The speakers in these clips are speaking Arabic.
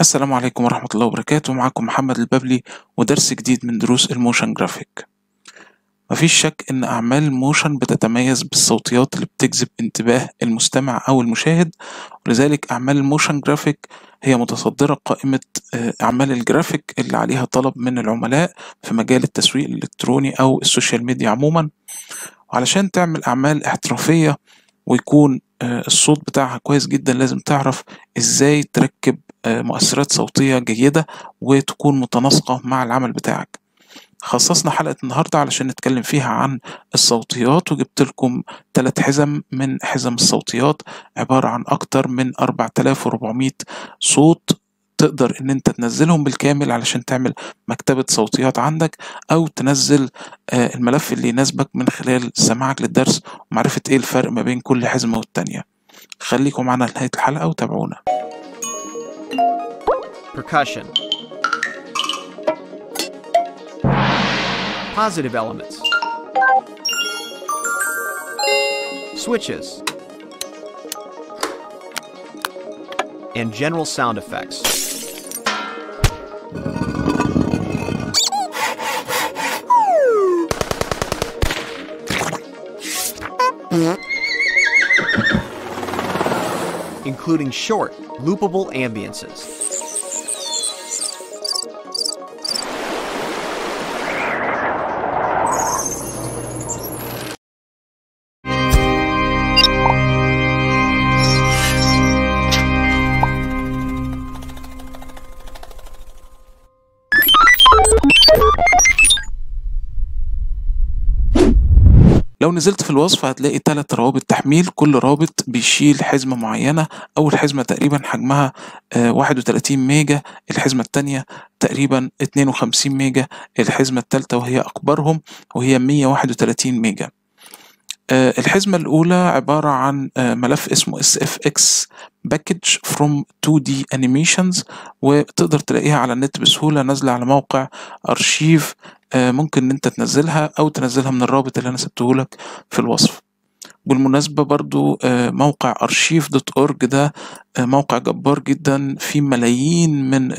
السلام عليكم ورحمة الله وبركاته. معكم محمد البابلي ودرس جديد من دروس ال motion graphic. مفيش شك إن أعمال ال motion بتتميز بالصوتيات اللي بتجذب انتباه المستمع أو المشاهد. ولذلك أعمال ال motion graphic هي متصدرة قائمة أعمال الجرافيك اللي عليها طلب من العملاء في مجال التسويق الإلكتروني أو ال social media عموما. وعلشان تعمل أعمال احترافية ويكون الصوت بتاعها كويس جدا لازم تعرف إزاي تركب مؤثرات صوتية جيدة وتكون متناسقة مع العمل بتاعك. خصصنا حلقة النهاردة علشان نتكلم فيها عن الصوتيات وجبت لكم ثلاث حزم من حزم الصوتيات عبارة عن أكتر من 4400 صوت تقدر إن أنت تنزلهم بالكامل علشان تعمل مكتبة صوتيات عندك أو تنزل الملف اللي يناسبك من خلال سماعك للدرس ومعرفة إيه الفرق ما بين كل حزمة والتانية. خليكم معنا لنهاية الحلقة وتابعونا. Percussion. Positive elements. Switches. And general sound effects. including short, loopable ambiances. نزلت في الوصف هتلاقي ثلاث روابط تحميل كل رابط بيشيل حزمة معينة. أول حزمة تقريبا حجمها واحد وتلاتين ميجا الحزمة التانية تقريبا اتنين وخمسين ميجا الحزمة التالتة وهي أكبرهم وهي مية واحد وتلاتين ميجا. الحزمة الأولى عبارة عن ملف اسمه SFX Package from 2D Animations وتقدر تلاقيها على النت بسهولة نازلة على موقع أرشيف. ممكن إن أنت تنزلها أو تنزلها من الرابط اللي أنا سبته لك في الوصف. بالمناسبة برضو موقع أرشيف dot org ده موقع جبار جدا فيه ملايين من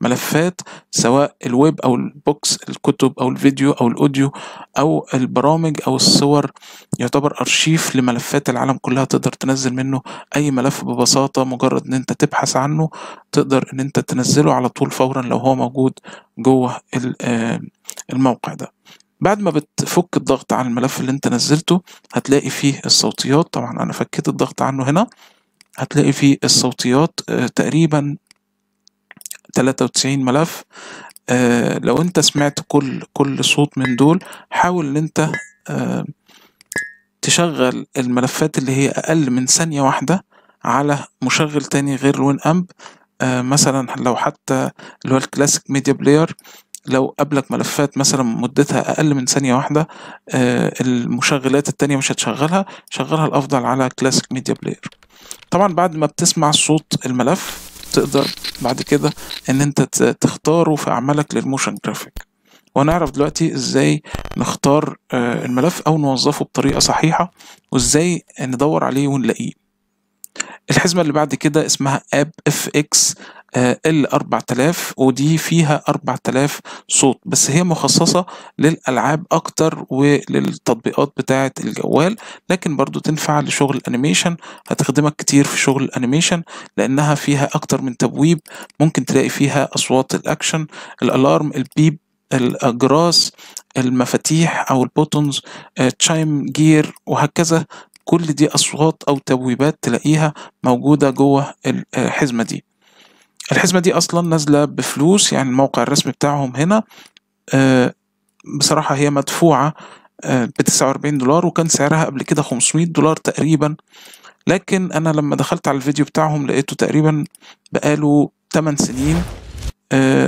ملفات سواء الويب أو ال books الكتب أو الفيديو أو ال audio أو البرامج أو الصور يعتبر أرشيف لملفات العالم كلها تقدر تنزل منه أي ملف ببساطة مجرد إن أنت تبحث عنه تقدر إن أنت تنزله على طول فورا لو هو موجود جوه الموقع ده. بعد ما بتفك الضغط عن الملف اللي أنت نزلته هتلاقي فيه الصوتيات طبعا أنا فكيت الضغط عنه هنا هتلاقي فيه الصوتيات تقريبا 93 ملف. آه لو انت سمعت كل كل صوت من دول حاول ان انت آه تشغل الملفات اللي هي أقل من ثانية واحدة على مشغل تاني غير ال Winamp. آه مثلا لو حتى اللي هو ال Classic Media Player لو قابلك ملفات مثلا مدتها أقل من ثانية واحدة آه المشغلات التانية مش هتشغلها شغلها الأفضل على Classic Media Player. طبعا بعد ما بتسمع صوت الملف تقدر بعد كده إن أنت تختاره في أعمالك لل motion graphic. وهنعرف دلوقتي إزاي نختار الملف أو نوظفه بطريقة صحيحة وإزاي ندور عليه ونلاقيه. الحزمة اللي بعد كده اسمها أب FX ال 4000 ودي فيها 4000 صوت. بس هي مخصصة للألعاب أكتر وللتطبيقات بتاعة الجوال لكن برضو تنفع لشغل ال animation هتخدمك كتير في شغل ال animation لأنها فيها أكتر من تبويب. ممكن تلاقي فيها أصوات ال action ال alarm ال beep الأجراس المفاتيح أو ال buttons chime gear وهكذا. كل دي أصوات أو تبويبات تلاقيها موجودة جوه الحزمة دي. الحزمة دي أصلا نازلة بفلوس يعني الموقع الرسمي بتاعهم هنا بصراحة هي مدفوعة بتسعة وأربعين دولار وكان سعرها قبل كده خمسمية دولار تقريبا. لكن أنا لما دخلت على الفيديو بتاعهم لقيته تقريبا بقاله 8 سنين.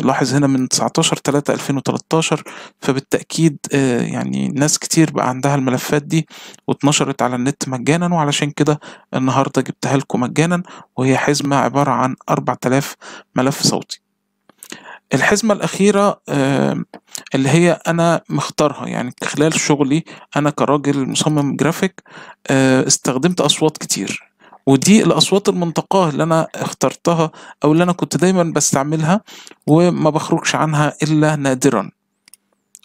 لاحظ هنا من 19 3 2013 فبالتأكيد يعني ناس كتير بقى عندها الملفات دي واتنشرت على النت مجانا وعلشان كده النهاردة جبتها لكم مجانا وهي حزمة عبارة عن 4000 ملف صوتي. الحزمة الأخيرة اللي هي أنا مختارها يعني خلال شغلي أنا كراجل مصمم جرافيك استخدمت أصوات كتير. ودي الأصوات المنتقاه اللي أنا اخترتها أو اللي أنا كنت دايما بستعملها وما بخرجش عنها إلا نادرا.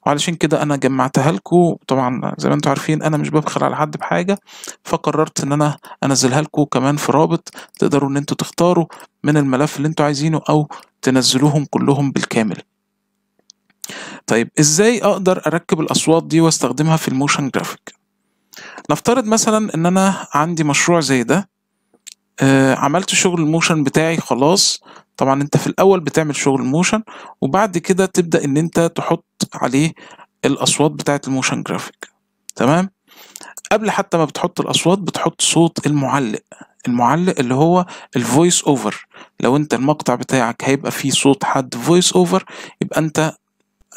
وعلشان كده أنا جمعتها لكم. طبعا زي ما أنتم عارفين أنا مش ببخل على حد بحاجة فقررت إن أنا أنزلها لكم كمان في رابط تقدروا إن أنتوا تختاروا من الملف اللي أنتوا عايزينه أو تنزلوهم كلهم بالكامل. طيب إزاي أقدر أركب الأصوات دي وأستخدمها في ال motion graphic؟ نفترض مثلا إن أنا عندي مشروع زي ده آه عملت شغل ال motion بتاعي خلاص. طبعا أنت في الأول بتعمل شغل ال motion وبعد كده تبدأ إن أنت تحط عليه الأصوات بتاعة ال motion graphic تمام؟ قبل حتى ما بتحط الأصوات بتحط صوت المعلق. المعلق اللي هو ال voice over لو أنت المقطع بتاعك هيبقى فيه صوت حد voice over يبقى أنت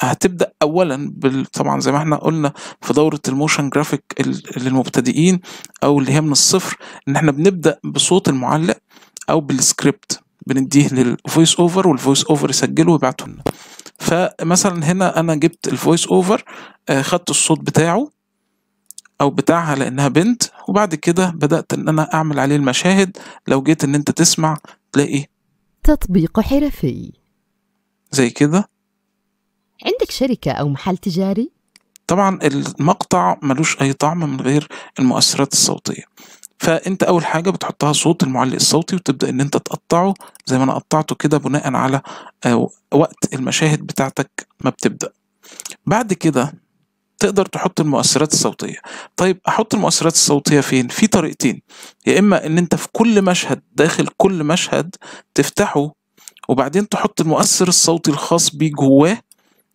هتبدأ اولا بال... طبعا زي ما إحنا قلنا في دورة ال motion graphic للمبتدئين أو اللي هي من الصفر إن إحنا بنبدأ بصوت المعلق أو بالسكريبت بنديه لل voice over وال voice over يسجله ويبعته لنا. فمثلا هنا أنا جبت ال voice over خدت الصوت بتاعه أو بتاعها لأنها بنت وبعد كده بدأت إن أنا أعمل عليه المشاهد. لو جيت إن أنت تسمع تلاقي تطبيق حرفي. زي كده. عندك شركة أو محل تجاري؟ طبعا المقطع ملوش أي طعم من غير المؤثرات الصوتية. فأنت أول حاجة بتحطها صوت المعلق الصوتي وتبدأ إن أنت تقطعه زي ما أنا قطعته كده بناء على وقت المشاهد بتاعتك ما بتبدأ. بعد كده تقدر تحط المؤثرات الصوتية. طيب أحط المؤثرات الصوتية فين؟ في طريقتين. يا إما إن أنت في كل مشهد داخل كل مشهد تفتحه وبعدين تحط المؤثر الصوتي الخاص بيه جواه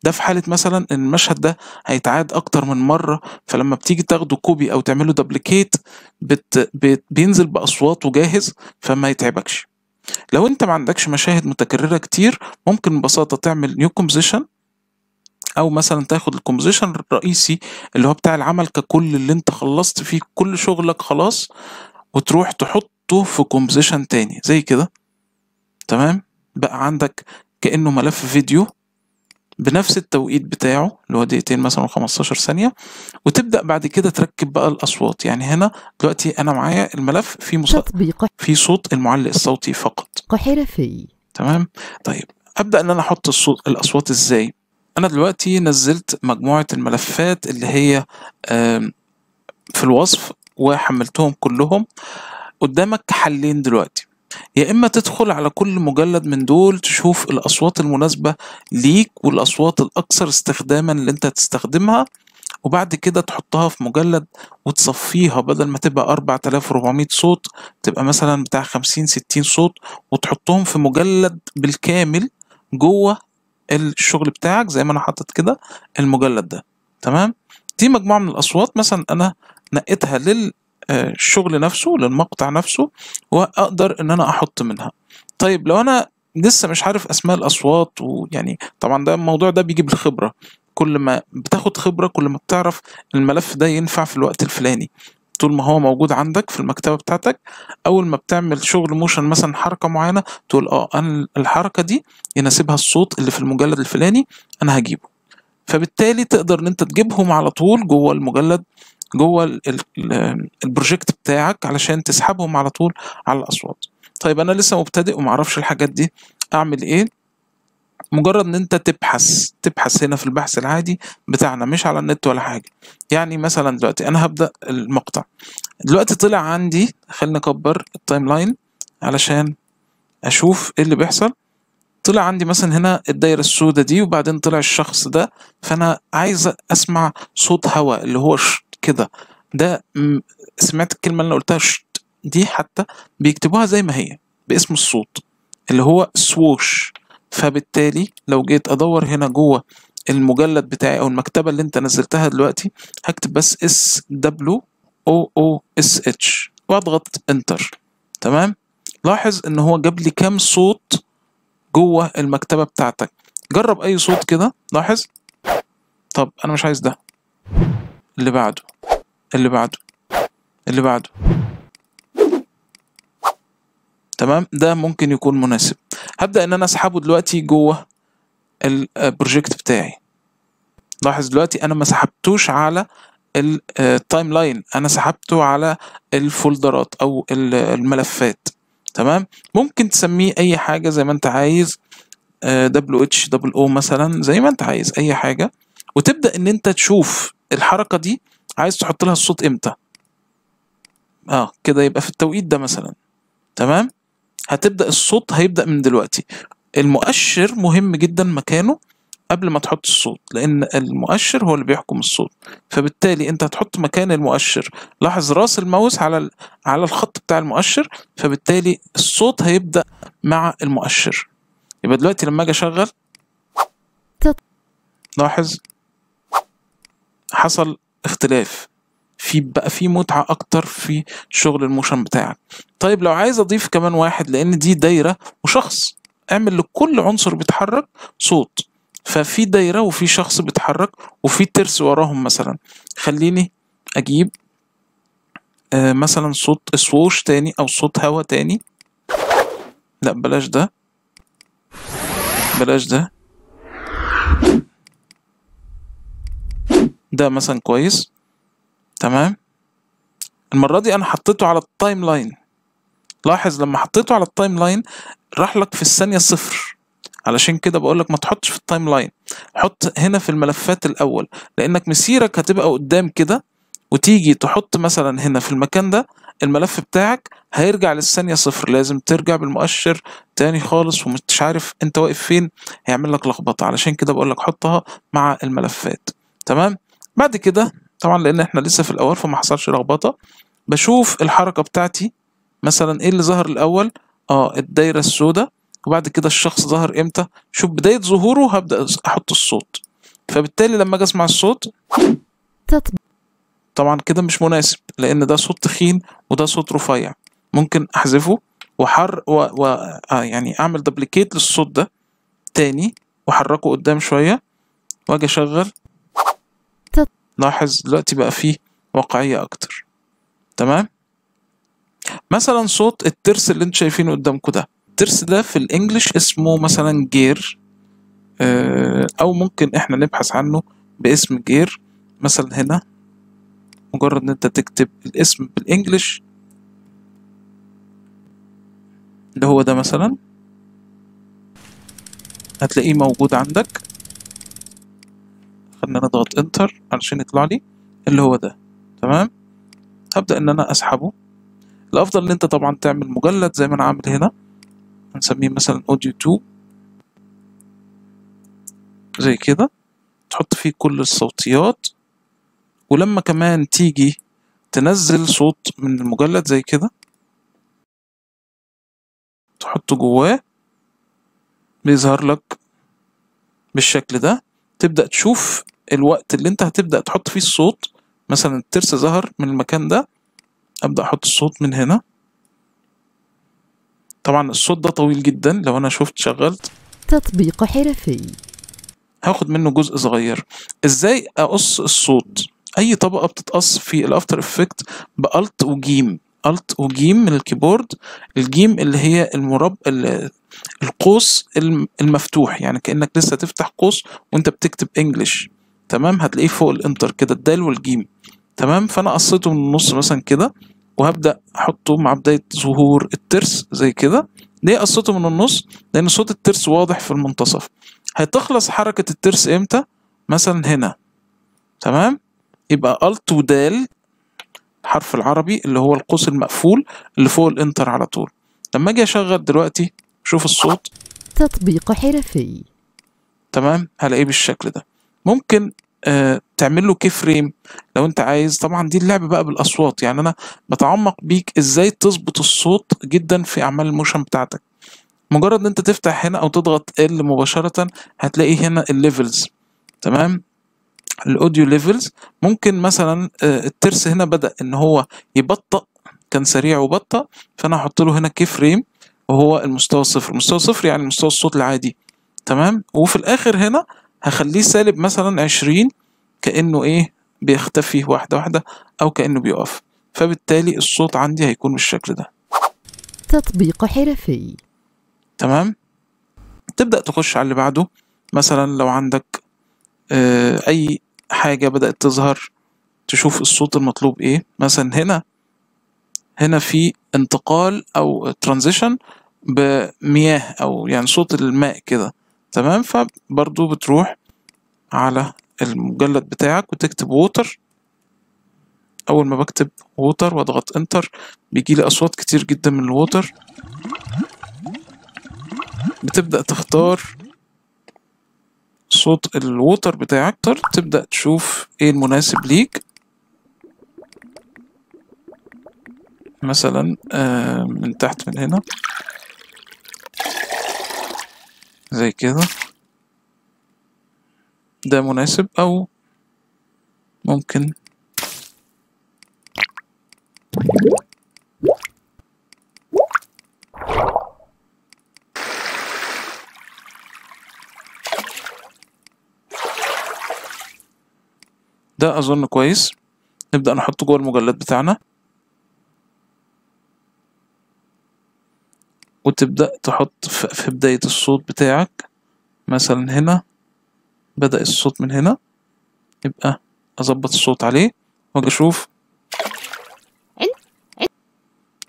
ده في حالة مثلا إن المشهد ده هيتعاد أكتر من مرة فلما بتيجي تاخده copy أو تعمله duplicate بت بت بينزل باصواته جاهز فما يتعبكش. لو أنت ما عندكش مشاهد متكررة كتير ممكن ببساطة تعمل new composition أو مثلا تاخد ال composition الرئيسي اللي هو بتاع العمل ككل اللي أنت خلصت فيه كل شغلك خلاص وتروح تحطه في كومبوزيشن تاني. زي كده. تمام؟ بقى عندك كأنه ملف فيديو. بنفس التوقيت بتاعه اللي هو دقيقتين مثلا و15 ثانية وتبدأ بعد كده تركب بقى الأصوات. يعني هنا دلوقتي أنا معايا الملف فيه مص... تطبيق. في صوت المعلق الصوتي فقط. حرفي تمام؟ طيب أبدأ إن أنا أحط الصوت الأصوات إزاي؟ أنا دلوقتي نزلت مجموعة الملفات اللي هي في الوصف وحملتهم كلهم قدامك حلين دلوقتي. يا إما تدخل على كل مجلد من دول تشوف الأصوات المناسبة ليك والأصوات الأكثر استخداما اللي أنت هتستخدمها وبعد كده تحطها في مجلد وتصفيها بدل ما تبقى 4400 صوت تبقى مثلا بتاع 50 60 صوت وتحطهم في مجلد بالكامل جوه الشغل بتاعك زي ما أنا حاطط كده المجلد ده. تمام؟ دي مجموعة من الأصوات مثلا أنا نقيتها للشغل نفسه للمقطع نفسه وأقدر إن أنا أحط منها. طيب لو أنا لسه مش عارف أسماء الأصوات ويعني طبعا ده الموضوع ده بيجي بالخبرة. كل ما بتاخد خبرة كل ما بتعرف الملف ده ينفع في الوقت الفلاني. طول ما هو موجود عندك في المكتبة بتاعتك أول ما بتعمل شغل موشن مثلا حركة معينة تقول آه أنا الحركة دي يناسبها الصوت اللي في المجلد الفلاني أنا هجيبه. فبالتالي تقدر إن أنت تجيبهم على طول جوه المجلد جوه ال- ال- ال project بتاعك علشان تسحبهم على طول على الأصوات. طيب أنا لسه مبتدئ ومعرفش الحاجات دي أعمل إيه؟ مجرد إن أنت تبحث تبحث هنا في البحث العادي بتاعنا مش على النت ولا حاجة. يعني مثلا دلوقتي أنا هبدأ المقطع. دلوقتي طلع عندي خلينا نكبر ال timeline علشان أشوف إيه اللي بيحصل. طلع عندي مثلا هنا الدايرة السوداء دي وبعدين طلع الشخص ده. فأنا عايز أسمع صوت هواء اللي هو كده. ده سمعت الكلمة اللي أنا قلتها شت دي حتى بيكتبوها زي ما هي باسم الصوت اللي هو swoosh فبالتالي لو جيت أدور هنا جوه المجلد بتاعي أو المكتبة اللي أنت نزلتها دلوقتي هكتب بس S W أو أو اس اتش وأضغط enter تمام؟ لاحظ إن هو جاب لي كام صوت جوه المكتبة بتاعتك. جرب أي صوت كده لاحظ؟ طب أنا مش عايز ده. اللي بعده اللي بعده اللي بعده. تمام؟ ده ممكن يكون مناسب. هبدأ إن أنا أسحبه دلوقتي جوه ال project بتاعي. لاحظ دلوقتي أنا ما سحبتوش على ال timeline أنا سحبته على ال folderات أو ال- الملفات. تمام؟ ممكن تسميه أي حاجة زي ما أنت عايز WH double أو مثلا زي ما أنت عايز أي حاجة. وتبدأ إن أنت تشوف الحركة دي عايز تحط لها الصوت إمتى؟ آه كده يبقى في التوقيت ده مثلا. تمام؟ هتبدأ الصوت هيبدأ من دلوقتي. المؤشر مهم جدا مكانه قبل ما تحط الصوت لأن المؤشر هو اللي بيحكم الصوت. فبالتالي أنت هتحط مكان المؤشر. لاحظ راس الماوس على على الخط بتاع المؤشر فبالتالي الصوت هيبدأ مع المؤشر. يبقى دلوقتي لما أجي أشغل لاحظ؟ حصل اختلاف. في بقى في متعة أكتر في شغل الموشن بتاعك. طيب لو عايز أضيف كمان واحد لأن دي دايرة وشخص. اعمل لكل عنصر بيتحرك صوت. ففي دايرة وفي شخص بيتحرك وفي ترس وراهم مثلا. خليني أجيب آه مثلا صوت سووش تاني أو صوت هوا تاني. لا بلاش ده. بلاش ده. ده مثلا كويس. تمام؟ المرة دي أنا حطيته على ال timeline لاحظ لما حطيته على ال timeline راح لك في الثانية صفر. علشان كده بقول لك ما تحطش في ال timeline حط هنا في الملفات الأول. لأنك مسيرك هتبقى قدام كده وتيجي تحط مثلا هنا في المكان ده الملف بتاعك هيرجع للثانية صفر. لازم ترجع بالمؤشر تاني خالص ومش عارف أنت واقف فين. هيعمل لك لخبطة. علشان كده بقول لك حطها مع الملفات. تمام؟ بعد كده طبعا لأن إحنا لسه في الأول فما حصلش لخبطة بشوف الحركة بتاعتي مثلا إيه اللي ظهر الأول؟ آه الدايرة السوداء وبعد كده الشخص ظهر إمتى؟ شوف بداية ظهوره هبدأ أحط الصوت. فبالتالي لما أجي أسمع الصوت طبعا كده مش مناسب لأن ده صوت تخين وده صوت رفيع. ممكن أحذفه وحر و... و... آه يعني أعمل دبليكيت للصوت ده تاني وأحركه قدام شوية وأجي أشغل لاحظ دلوقتي بقى فيه واقعية أكتر. تمام؟ مثلا صوت الترس اللي أنتوا شايفينه قدامكم ده. الترس ده في الإنجليش اسمه مثلا جير آه، أو ممكن إحنا نبحث عنه باسم جير مثلا هنا مجرد إن أنت تكتب الاسم بالإنجليش. اللي هو ده مثلا. هتلاقيه موجود عندك. خلينا نضغط انتر علشان يطلع لي اللي هو ده. تمام؟ هبدأ إن أنا أسحبه. الأفضل إن أنت طبعا تعمل مجلد زي ما أنا عامل هنا. هنسميه مثلا اوديو 2 زي كده. تحط فيه كل الصوتيات. ولما كمان تيجي تنزل صوت من المجلد زي كده. تحطه جواه. بيظهر لك بالشكل ده. تبدأ تشوف الوقت اللي انت هتبدأ تحط فيه الصوت. مثلا الترس ظهر من المكان ده أبدأ أحط الصوت من هنا. طبعا الصوت ده طويل جدا لو أنا شفت شغلت. تطبيق حرفي. هاخد منه جزء صغير. إزاي أقص الصوت؟ أي طبقة بتتقص في ال After Effects ب Alt وجيم. Alt وجيم من ال keyboard الجيم اللي هي المرب ال- القوس الم- المفتوح يعني كأنك لسه تفتح قوس وأنت بتكتب English تمام؟ هتلاقيه فوق ال Enter كده الدال والجيم تمام؟ فأنا قصيته من النص مثلا كده وهبدأ أحطه مع بداية ظهور الترس زي كده. ليه قصيته من النص؟ لأن صوت الترس واضح في المنتصف. هتخلص حركة الترس إمتى؟ مثلا هنا. تمام؟ يبقى Alt ودال الحرف العربي اللي هو القوس المقفول اللي فوق ال Enter على طول. لما أجي أشغل دلوقتي شوف الصوت. تطبيق حرفي. تمام؟ هلاقيه بالشكل ده. ممكن آه تعمل له key frame لو أنت عايز. طبعا دي اللعبة بقى بالأصوات. يعني أنا بتعمق بيك إزاي تظبط الصوت جدا في أعمال ال motion بتاعتك. مجرد إن أنت تفتح هنا أو تضغط L مباشرة هتلاقي هنا ال levels تمام؟ ال audio levels ممكن مثلا آه، الترس هنا بدأ إن هو يبطأ كان سريع وبطأ فأنا هحط له هنا key frame وهو المستوى الصفر المستوى الصفر يعني مستوى الصوت العادي. تمام؟ وفي الآخر هنا هخليه سالب مثلا عشرين كأنه إيه بيختفي واحدة واحدة أو كأنه بيقف. فبالتالي الصوت عندي هيكون بالشكل ده. تطبيق حرفي. تمام؟ تبدأ تخش على اللي بعده. مثلا لو عندك آه، أي حاجة بدأت تظهر تشوف الصوت المطلوب إيه. مثلا هنا هنا في انتقال أو transition بمياه أو يعني صوت الماء كده. تمام؟ فبرضو بتروح على المجلد بتاعك وتكتب water أول ما بكتب water واضغط Enter بيجي لي أصوات كتير جدا من ال water بتبدأ تختار صوت ال water بتاعك تبدأ تشوف إيه المناسب ليك. مثلا آه من تحت من هنا. زي كده. ده مناسب أو ممكن. ده أظن كويس. نبدأ نحطه جوه المجلد بتاعنا. وتبدأ تحط في بداية الصوت بتاعك. مثلا هنا. بدأ الصوت من هنا. يبقى أظبط الصوت عليه. وأجي أشوف.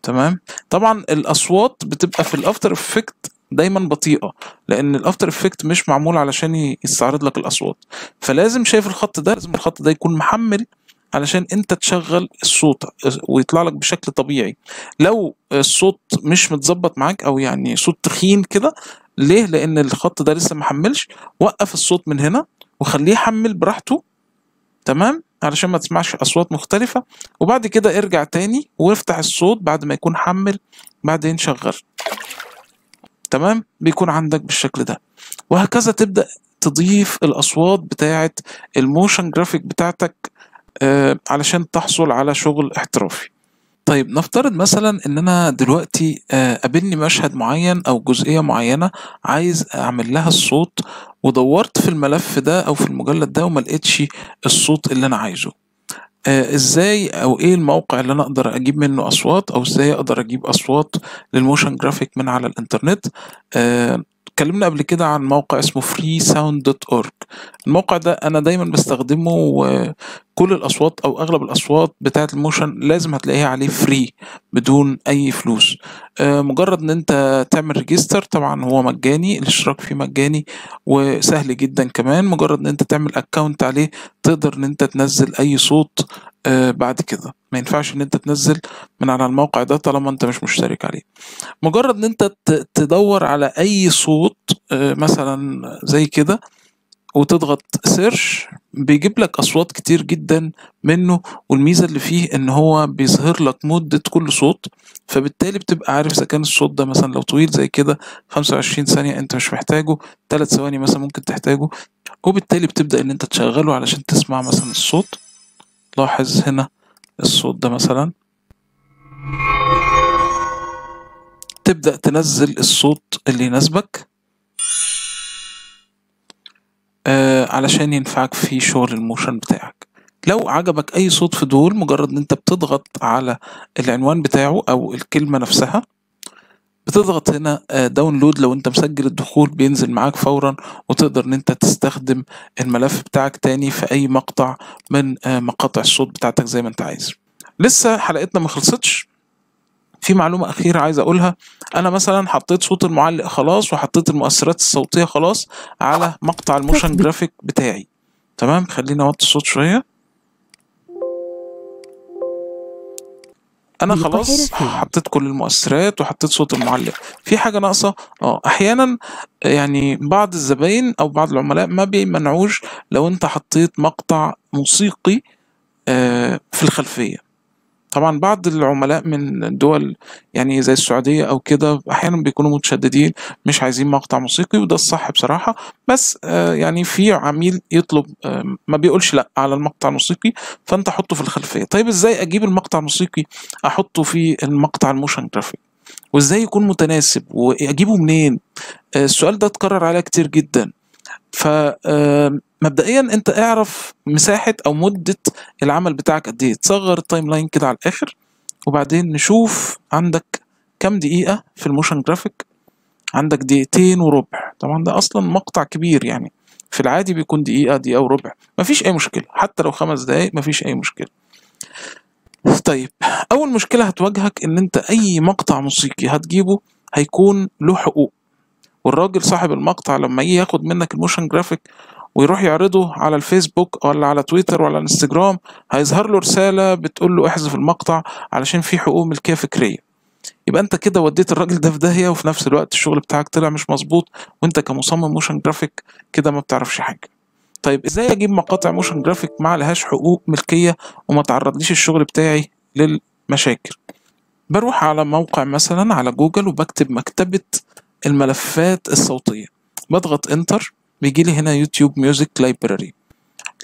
تمام. طبعا الأصوات بتبقى في ال After Effects دايما بطيئة لأن ال After Effects مش معمول علشان يستعرض لك الأصوات. فلازم شايف الخط ده لازم الخط ده يكون محمل علشان أنت تشغل الصوت ويطلع لك بشكل طبيعي. لو الصوت مش متظبط معاك أو يعني صوت تخين كده ليه؟ لأن الخط ده لسه محملش وقف الصوت من هنا وخليه يحمل براحته. تمام؟ علشان ما تسمعش أصوات مختلفة. وبعد كده ارجع تاني وافتح الصوت بعد ما يكون حمل بعدين شغل. تمام؟ بيكون عندك بالشكل ده. وهكذا تبدأ تضيف الأصوات بتاعة ال motion graphic بتاعتك آه علشان تحصل على شغل احترافي. طيب نفترض مثلا إن أنا دلوقتي آه قابلني مشهد معين أو جزئية معينة عايز أعمل لها الصوت ودورت في الملف ده أو في المجلد ده وما لقيتش الصوت اللي أنا عايزه. إزاي أو إيه الموقع اللي أنا أقدر أجيب منه أصوات أو إزاي أقدر أجيب أصوات لل motion graphic من على الإنترنت؟ آه اتكلمنا قبل كده عن موقع اسمه freesound.org الموقع ده أنا دايما بستخدمه وكل الأصوات أو أغلب الأصوات بتاعة ال motion لازم هتلاقيها عليه free بدون أي فلوس. آه مجرد إن أنت تعمل register طبعا هو مجاني الاشتراك فيه مجاني وسهل جدا كمان. مجرد إن أنت تعمل account عليه تقدر إن أنت تنزل أي صوت آه بعد كده. ما ينفعش إن أنت تنزل من على الموقع ده طالما أنت مش مشترك عليه. مجرد إن أنت تدور على أي صوت آه مثلا زي كده وتضغط search بيجيب لك أصوات كتير جدا منه والميزة اللي فيه إن هو بيظهر لك مدة كل صوت فبالتالي بتبقى عارف إذا كان الصوت ده مثلا لو طويل زي كده 25 ثانية أنت مش محتاجه 3 ثواني مثلا ممكن تحتاجه وبالتالي بتبدأ إن أنت تشغله علشان تسمع مثلا الصوت. لاحظ هنا الصوت ده مثلا. تبدأ تنزل الصوت اللي يناسبك. آه علشان ينفعك في شغل ال motion بتاعك. لو عجبك أي صوت في دول مجرد إن أنت بتضغط على العنوان بتاعه أو الكلمة نفسها بتضغط هنا download لو انت مسجل الدخول بينزل معاك فورا وتقدر ان انت تستخدم الملف بتاعك تاني في أي مقطع من مقاطع الصوت بتاعتك زي ما انت عايز. لسه حلقتنا ما خلصتش. في معلومة أخيرة عايز أقولها. أنا مثلا حطيت صوت المعلق خلاص وحطيت المؤثرات الصوتية خلاص على مقطع ال motion graphic بتاعي. تمام؟ خلينا أوطي الصوت شوية. أنا خلاص حطيت كل المؤثرات وحطيت صوت المعلق في حاجة ناقصة؟ آه أحيانا يعني بعض الزباين أو بعض العملاء ما بيمنعوش لو أنت حطيت مقطع موسيقي آه في الخلفية. طبعا بعض العملاء من دول يعني زي السعودية أو كده أحيانا بيكونوا متشددين مش عايزين مقطع موسيقي وده الصح بصراحة بس آه يعني في عميل يطلب آه ما بيقولش لأ على المقطع الموسيقي فأنت حطه في الخلفية. طيب إزاي أجيب المقطع الموسيقي أحطه في المقطع ال motion graphic وإزاي يكون متناسب؟ وأجيبه منين؟ آه السؤال ده اتكرر عليا كتير جدا. ف مبدئيا أنت اعرف مساحة أو مدة العمل بتاعك قد إيه. تصغر ال timeline كده على الآخر وبعدين نشوف عندك كام دقيقة في ال motion graphic. عندك دقيقتين وربع. طبعا ده أصلا مقطع كبير يعني. في العادي بيكون دقيقة دقيقة وربع. مفيش أي مشكلة. حتى لو خمس دقايق مفيش أي مشكلة. طيب أول مشكلة هتواجهك إن أنت أي مقطع موسيقي هتجيبه هيكون له حقوق. والراجل صاحب المقطع لما يجي ياخد منك ال motion graphic ويروح يعرضه على الفيسبوك ولا على تويتر ولا الانستجرام هيظهر له رسالة بتقول له احذف المقطع علشان في حقوق ملكية فكرية يبقى انت كده وديت الراجل ده في داهية وفي نفس الوقت الشغل بتاعك طلع مش مظبوط وانت كمصمم motion graphic كده ما بتعرفش حاجة. طيب إزاي أجيب مقاطع motion graphic ما لهاش حقوق ملكية وما تعرضليش الشغل بتاعي للمشاكل؟ بروح على موقع مثلا على جوجل وبكتب مكتبة الملفات الصوتية. بضغط Enter بيجي لي هنا يوتيوب Music Library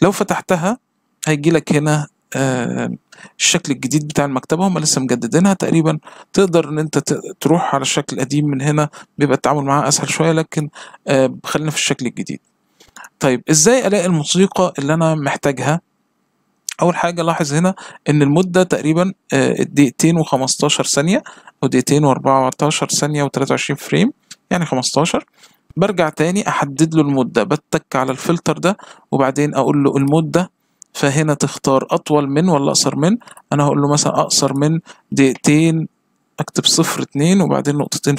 لو فتحتها هيجي لك هنا آه الشكل الجديد بتاع المكتبة. هم لسه مجددينها تقريبا. تقدر إن أنت تروح على الشكل القديم من هنا. بيبقى التعامل معاه أسهل شوية لكن آه خلينا في الشكل الجديد. طيب إزاي ألاقي الموسيقى اللي أنا محتاجها؟ أول حاجة لاحظ هنا إن المدة تقريبا دقيقتين و15 ثانية أو دقيقتين و14 ثانية و23 frame. يعني 15 برجع تاني أحدد له المده بتك على الفلتر ده وبعدين أقول له المده فهنا تختار أطول من ولا أقصر من؟ أنا هقول له مثلا أقصر من دقيقتين أكتب صفر اتنين وبعدين نقطتين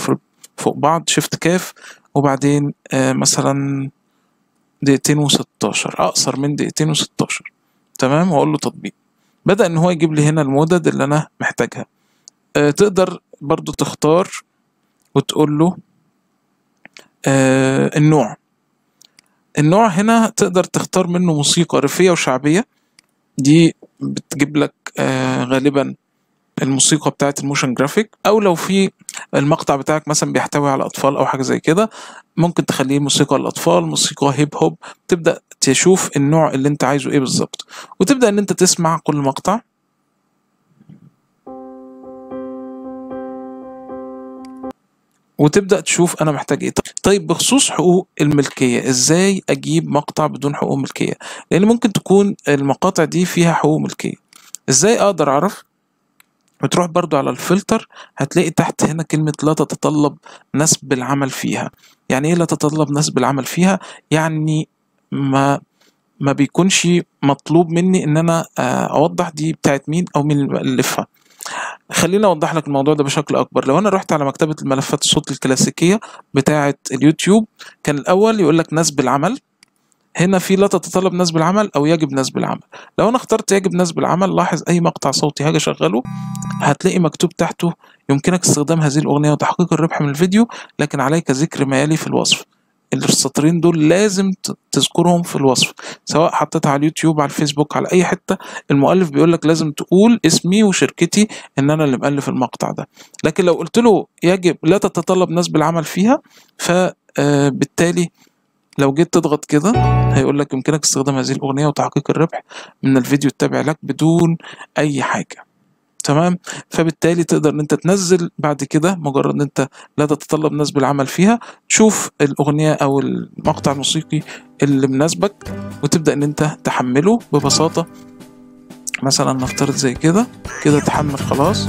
فوق بعض Shift كاف وبعدين آه مثلا دقيقتين وستاشر أقصر من دقيقتين وستاشر. تمام؟ وأقول له تطبيق. بدأ إن هو يجيب لي هنا المدد اللي أنا محتاجها. أه تقدر برضو تختار وتقول له أه النوع. النوع هنا تقدر تختار منه موسيقى ريفية وشعبية. دي بتجيب لك أه غالبا الموسيقى بتاعت ال motion graphic أو لو في المقطع بتاعك مثلا بيحتوي على أطفال أو حاجة زي كده ممكن تخليه موسيقى للاطفال موسيقى hip hop تبدأ تشوف النوع اللي أنت عايزه إيه بالظبط. وتبدأ إن أنت تسمع كل مقطع. وتبدأ تشوف أنا محتاج إيه. طيب بخصوص حقوق الملكية إزاي أجيب مقطع بدون حقوق ملكية؟ لأن ممكن تكون المقاطع دي فيها حقوق ملكية. إزاي أقدر أعرف؟ بتروح برضو على الفلتر هتلاقي تحت هنا كلمة لا تتطلب نسب العمل فيها. يعني إيه لا تتطلب نسب العمل فيها؟ يعني ما ما بيكونش مطلوب مني إن أنا أوضح دي بتاعت مين أو مين اللي مؤلفها خليني أوضح لك الموضوع ده بشكل أكبر. لو أنا رحت على مكتبة الملفات الصوت الكلاسيكية بتاعة اليوتيوب كان الأول يقول لك نسب العمل هنا في لا تتطلب نسب العمل أو يجب نسب العمل لو أنا اخترت يجب نسب العمل لاحظ أي مقطع صوتي هاجي أشغله هتلاقي مكتوب تحته يمكنك استخدام هذه الأغنية وتحقيق الربح من الفيديو لكن عليك ذكر ما يلي في الوصف. السطرين دول لازم تذكرهم في الوصف سواء حطيتها على اليوتيوب على الفيسبوك على أي حتة المؤلف بيقول لك لازم تقول اسمي وشركتي إن أنا اللي مؤلف المقطع ده. لكن لو قلت له يجب لا تتطلب نسب العمل فيها فبالتالي لو جيت تضغط كده هيقول لك يمكنك استخدام هذه الأغنية وتحقيق الربح من الفيديو التابع لك بدون أي حاجة. تمام؟ فبالتالي تقدر إن أنت تنزل بعد كده مجرد إن أنت لا تتطلب نسب العمل فيها تشوف الأغنية أو المقطع الموسيقي اللي مناسبك وتبدأ إن أنت تحمله ببساطة. مثلا نفترض زي كده كده تحمل خلاص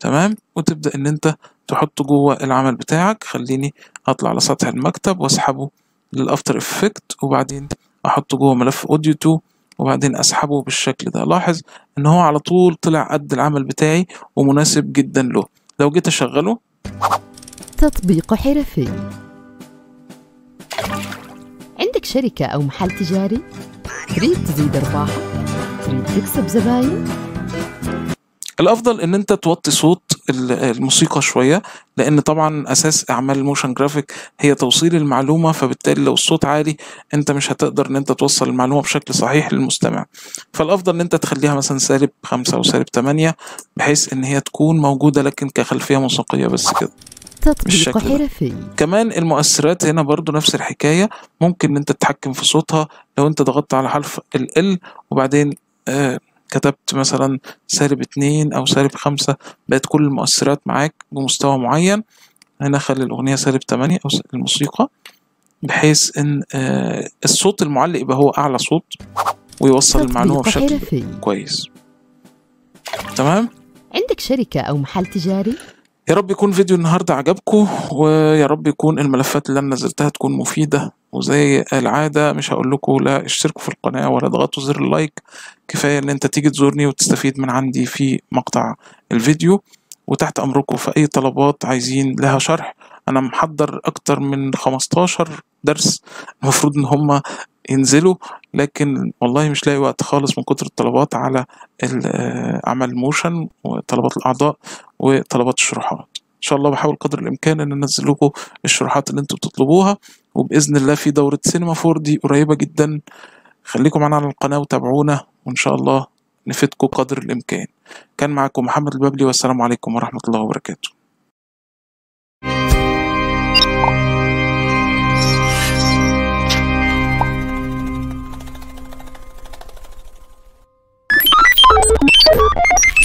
تمام؟ وتبدأ إن أنت تحطه جوه العمل بتاعك خليني أطلع على سطح المكتب وأسحبه للأفتر إفكت وبعدين أحطه جوه ملف أوديو 2 وبعدين أسحبه بالشكل ده لاحظ إن هو على طول طلع قد العمل بتاعي ومناسب جدا له لو جيت أشغله تطبيق حرفي عندك شركة أو محل تجاري؟ تريد تزيد أرباحك؟ تريد تكسب زباين؟ الأفضل إن أنت توطي صوت الموسيقى شوية لأن طبعا أساس أعمال ال motion graphic هي توصيل المعلومة فبالتالي لو الصوت عالي أنت مش هتقدر إن أنت توصل المعلومة بشكل صحيح للمستمع. فالأفضل إن أنت تخليها مثلا سالب خمسة أو سالب تمانية بحيث إن هي تكون موجودة لكن كخلفية موسيقية بس كده. تطبيق. حرفي كمان المؤثرات هنا برضو نفس الحكاية ممكن إن أنت تتحكم في صوتها لو أنت ضغطت على حرف ال L وبعدين آه كتبت مثلا سالب اتنين أو سالب خمسة بقت كل المؤثرات معاك بمستوى معين. هنا خلي الأغنية سالب تمانية أو الموسيقى بحيث إن آه الصوت المعلق يبقى هو أعلى صوت ويوصل المعلومة بشكل كويس. تمام؟ عندك شركة أو محل تجاري؟ يا رب يكون فيديو النهاردة عجبكم ويا رب يكون الملفات اللي أنا نزلتها تكون مفيدة وزي العادة مش هقول لكم لا اشتركوا في القناة ولا اضغطوا زر اللايك كفاية إن أنت تيجي تزورني وتستفيد من عندي في مقطع الفيديو. وتحت أمركم في أي طلبات عايزين لها شرح أنا محضر أكتر من 15 درس المفروض إن هم ينزلوا لكن والله مش لاقي وقت خالص من كتر الطلبات على آه، عمل موشن وطلبات الأعضاء وطلبات الشروحات. إن شاء الله بحاول قدر الإمكان إن أنزل لكم الشروحات اللي أنتوا بتطلبوها. وبإذن الله في دورة سينما 4 دي قريبة جدا. خليكم معانا على القناة وتابعونا وإن شاء الله نفيدكم قدر الإمكان. كان معكم محمد البابلي والسلام عليكم ورحمة الله وبركاته. you